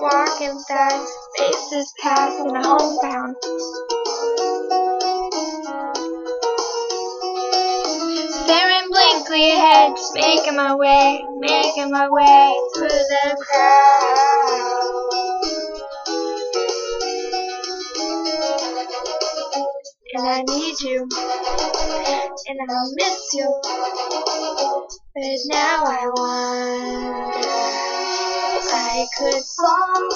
walking fast, faces past a homebound. Staring blankly ahead, just making my way, making my way through the crowd. And I need you, and I'll miss you, but now I wonder I could fall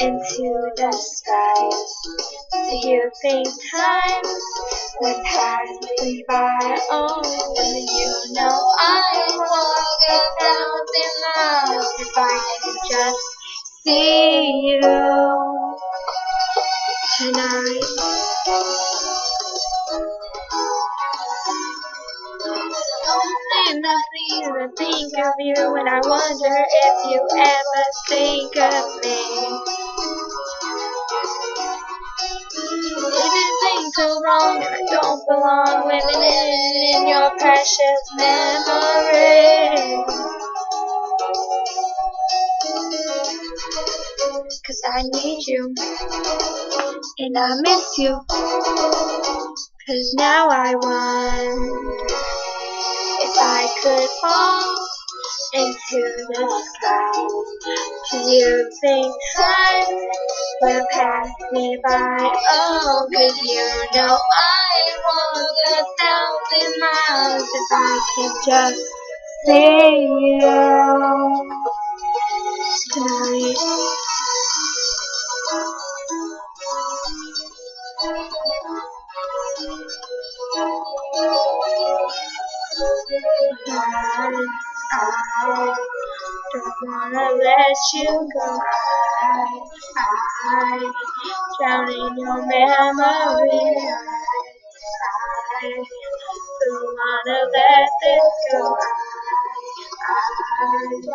into the sky. Do you think time would pass me by? Oh, you know I walk a thousand miles if I could just see you tonight. And feel and think of you and I wonder if you ever think of me. Anything so wrong and I don't belong living in your precious memory. Cause I need you and I miss you. Cause now I I could fall into the sky. Do you think time will pass me by? Oh, cause you know I walk a thousand miles if I could just see you tonight. I, don't wanna let you go. I, I drown in your memory. I, I don't wanna let this go. I, I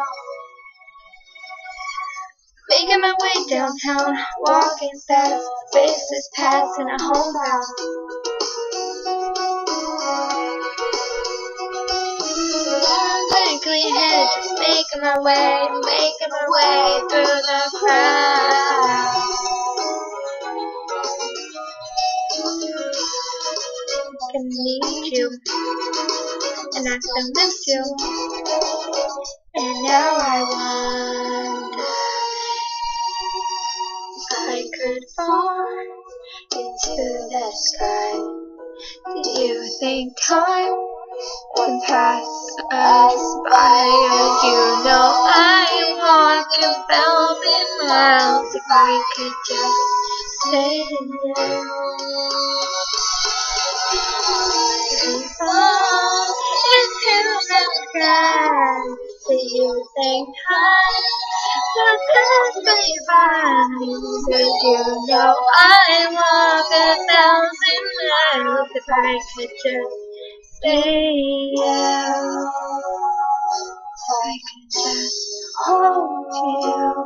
Making my way downtown, walking fast, faces pass and a homebound. Making my way, making my way through the crowd. I need you, and I still miss you, and now I wonder. if I could fall into the sky. Do you think time would pass us by? As you know, I walk a thousand miles if I could just stay there. And fall into the sky. You think time would pass me by? Cause you know I walk a thousand miles if I could just stay I could just hold you.